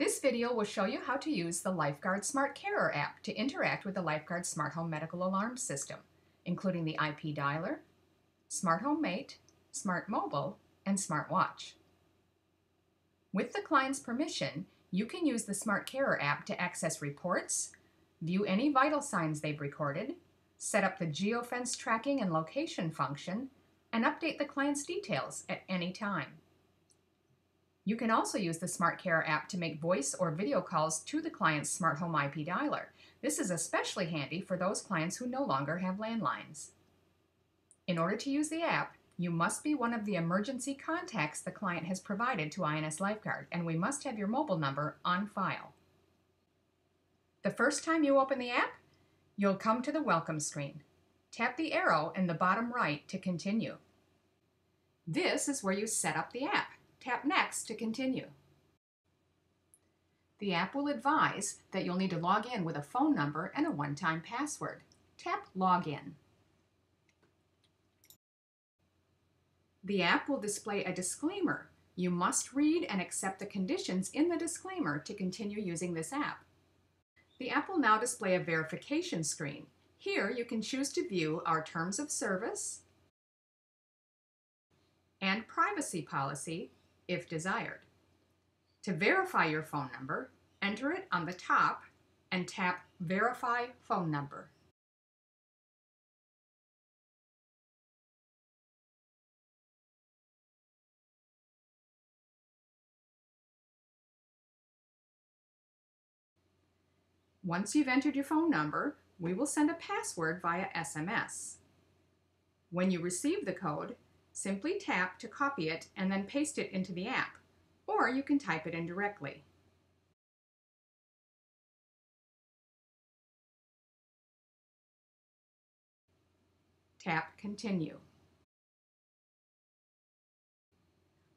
This video will show you how to use the Lifeguard Smart Carer app to interact with the Lifeguard Smart Home Medical Alarm System, including the IP dialer, Smart Home Mate, Smart Mobile, and Smart Watch. With the client's permission, you can use the Smart Carer app to access reports, view any vital signs they've recorded, set up the geofence tracking and location function, and update the client's details at any time. You can also use the Smart Carer app to make voice or video calls to the client's smart home IP dialer. This is especially handy for those clients who no longer have landlines. In order to use the app, you must be one of the emergency contacts the client has provided to INS Lifeguard, and we must have your mobile number on file. The first time you open the app, you'll come to the welcome screen. Tap the arrow in the bottom right to continue. This is where you set up the app. Tap Next to continue. The app will advise that you'll need to log in with a phone number and a one-time password. Tap Login. The app will display a disclaimer. You must read and accept the conditions in the disclaimer to continue using this app. The app will now display a verification screen. Here you can choose to view our terms of service and privacy policy if desired. To verify your phone number, enter it on the top and tap Verify Phone Number. Once you've entered your phone number, we will send a password via SMS. When you receive the code, simply tap to copy it and then paste it into the app, or you can type it in directly. Tap Continue.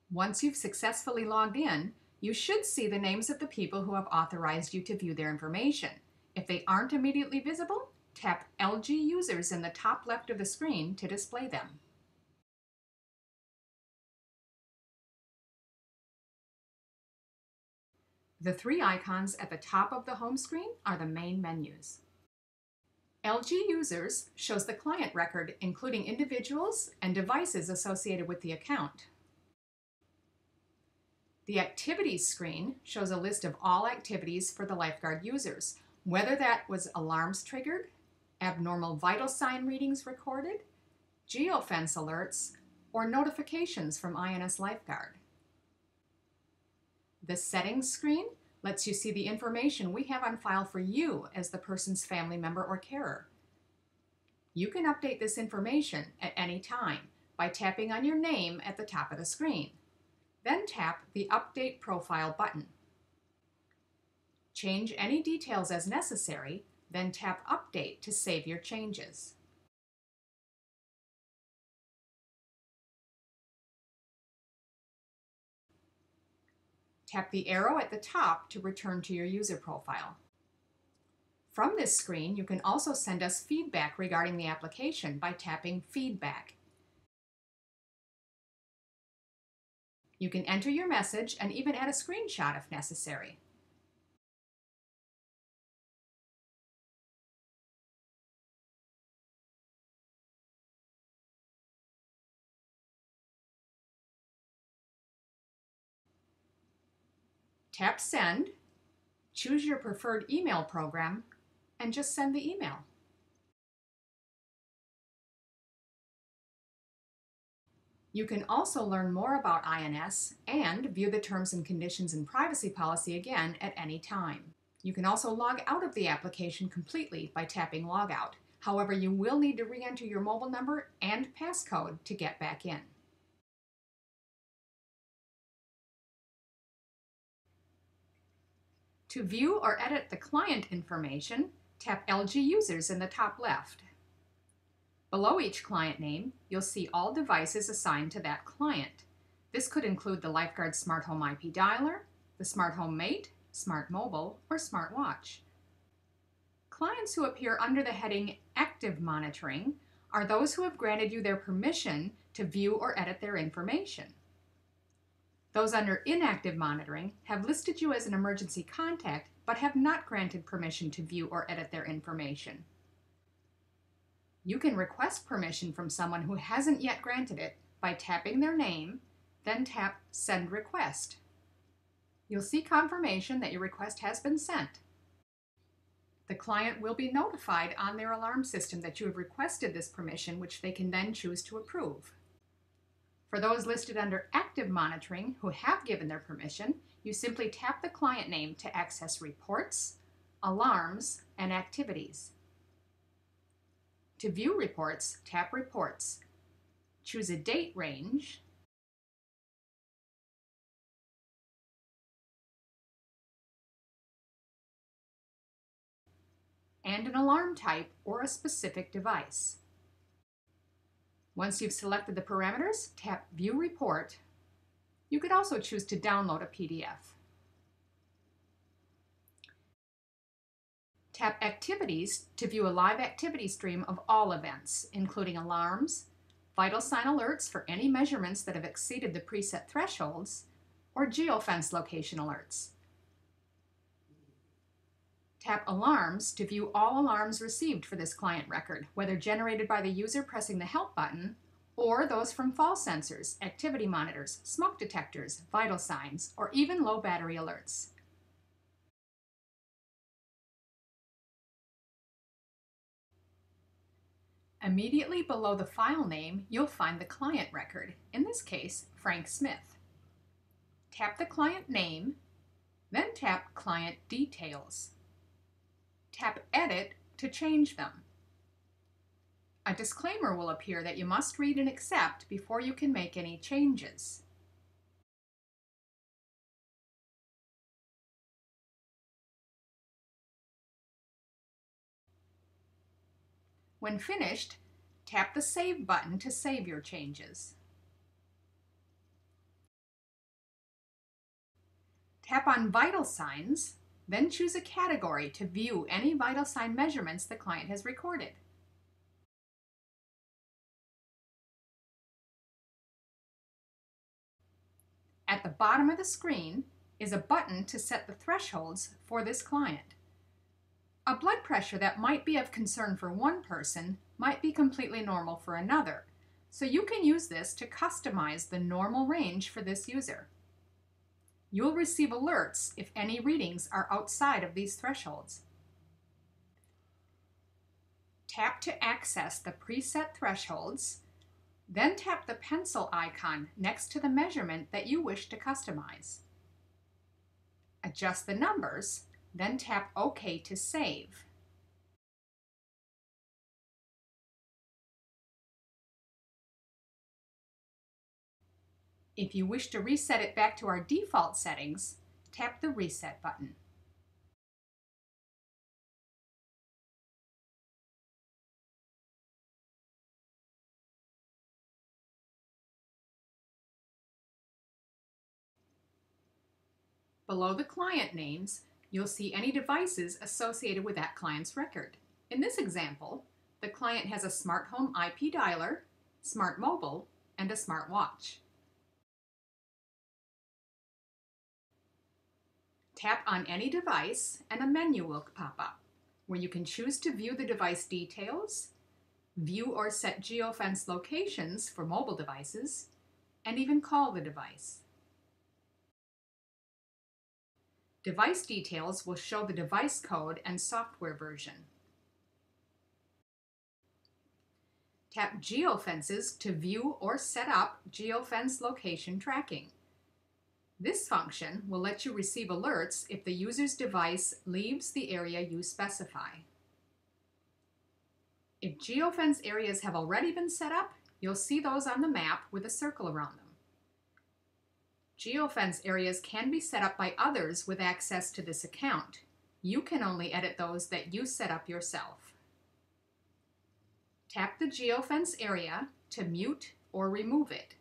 Once you've successfully logged in, you should see the names of the people who have authorized you to view their information. If they aren't immediately visible, tap LG Users in the top left of the screen to display them. The three icons at the top of the home screen are the main menus. LG Users shows the client record including individuals and devices associated with the account. The Activities screen shows a list of all activities for the lifeguard users, whether that was alarms triggered, abnormal vital sign readings recorded, geofence alerts, or notifications from INS Lifeguard. The Settings screen lets you see the information we have on file for you as the person's family member or carer. You can update this information at any time by tapping on your name at the top of the screen. Then tap the Update Profile button. Change any details as necessary, then tap Update to save your changes. Tap the arrow at the top to return to your user profile. From this screen, you can also send us feedback regarding the application by tapping Feedback. You can enter your message and even add a screenshot if necessary. Tap Send, choose your preferred email program, and just send the email. You can also learn more about INS and view the terms and conditions and privacy policy again at any time. You can also log out of the application completely by tapping Logout. However, you will need to re-enter your mobile number and passcode to get back in. To view or edit the client information, tap LG Users in the top left. Below each client name, you'll see all devices assigned to that client. This could include the Lifeguard Smart Home IP Dialer, the Smart Home Mate, Smart Mobile, or Smart Watch. Clients who appear under the heading Active Monitoring are those who have granted you their permission to view or edit their information. Those under inactive monitoring have listed you as an emergency contact but have not granted permission to view or edit their information. You can request permission from someone who hasn't yet granted it by tapping their name, then tap Send Request. You'll see confirmation that your request has been sent. The client will be notified on their alarm system that you have requested this permission, which they can then choose to approve. For those listed under active monitoring who have given their permission, you simply tap the client name to access reports, alarms, and activities. To view reports, tap Reports. Choose a date range, and an alarm type or a specific device. Once you've selected the parameters, tap View Report. You could also choose to download a PDF. Tap Activities to view a live activity stream of all events, including alarms, vital sign alerts for any measurements that have exceeded the preset thresholds, or geofence location alerts. Tap Alarms to view all alarms received for this client record, whether generated by the user pressing the Help button or those from fall sensors, activity monitors, smoke detectors, vital signs, or even low battery alerts. Immediately below the file name, you'll find the client record, in this case, Frank Smith. Tap the client name, then tap Client Details. Tap Edit to change them. A disclaimer will appear that you must read and accept before you can make any changes. When finished, tap the Save button to save your changes. Tap on Vital Signs then choose a category to view any vital sign measurements the client has recorded. At the bottom of the screen is a button to set the thresholds for this client. A blood pressure that might be of concern for one person might be completely normal for another, so you can use this to customize the normal range for this user. You will receive alerts if any readings are outside of these thresholds. Tap to access the preset thresholds, then tap the pencil icon next to the measurement that you wish to customize. Adjust the numbers, then tap OK to save. If you wish to reset it back to our default settings, tap the Reset button. Below the client names, you'll see any devices associated with that client's record. In this example, the client has a smart home IP dialer, smart mobile, and a smart watch. Tap on any device and a menu will pop up where you can choose to view the device details, view or set geofence locations for mobile devices, and even call the device. Device details will show the device code and software version. Tap Geofences to view or set up geofence location tracking. This function will let you receive alerts if the user's device leaves the area you specify. If geofence areas have already been set up, you'll see those on the map with a circle around them. Geofence areas can be set up by others with access to this account. You can only edit those that you set up yourself. Tap the geofence area to mute or remove it.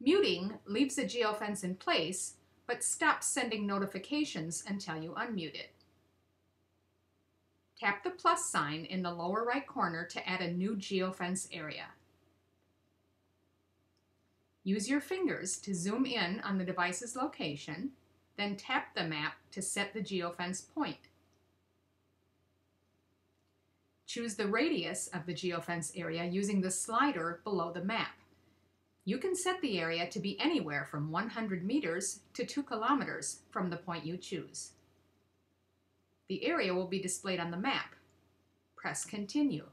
Muting leaves the geofence in place, but stops sending notifications until you unmute it. Tap the plus sign in the lower right corner to add a new geofence area. Use your fingers to zoom in on the device's location, then tap the map to set the geofence point. Choose the radius of the geofence area using the slider below the map. You can set the area to be anywhere from 100 meters to 2 kilometers from the point you choose. The area will be displayed on the map. Press Continue.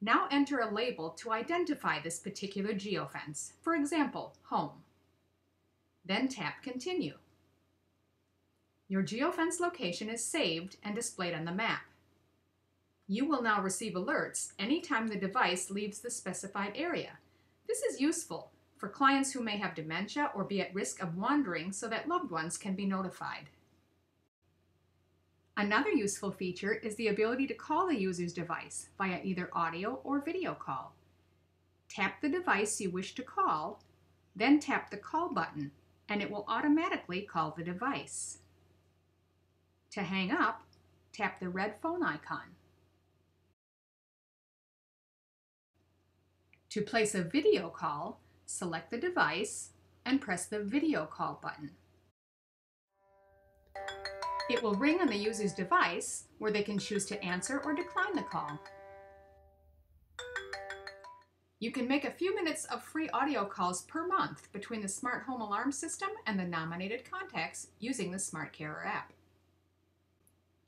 Now enter a label to identify this particular geofence, for example, home. Then tap Continue. Your geofence location is saved and displayed on the map. You will now receive alerts anytime the device leaves the specified area. This is useful for clients who may have dementia or be at risk of wandering so that loved ones can be notified. Another useful feature is the ability to call the user's device via either audio or video call. Tap the device you wish to call, then tap the call button, and it will automatically call the device. To hang up, tap the red phone icon. To place a video call, select the device and press the video call button. It will ring on the user's device where they can choose to answer or decline the call. You can make a few minutes of free audio calls per month between the Smart Home Alarm System and the nominated contacts using the Smart Carer app.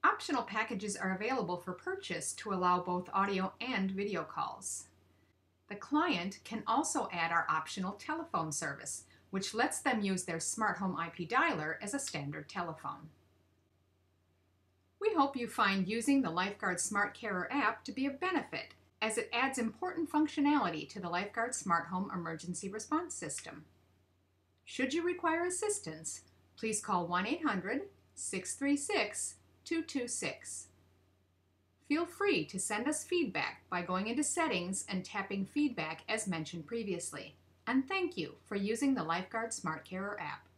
Optional packages are available for purchase to allow both audio and video calls. The client can also add our optional telephone service, which lets them use their smart home IP dialer as a standard telephone. We hope you find using the Lifeguard Smart Carer app to be of benefit as it adds important functionality to the Lifeguard Smart Home Emergency Response System. Should you require assistance, please call 1 800 636 226. Feel free to send us feedback by going into Settings and tapping Feedback as mentioned previously. And thank you for using the Lifeguard Smart Carer app.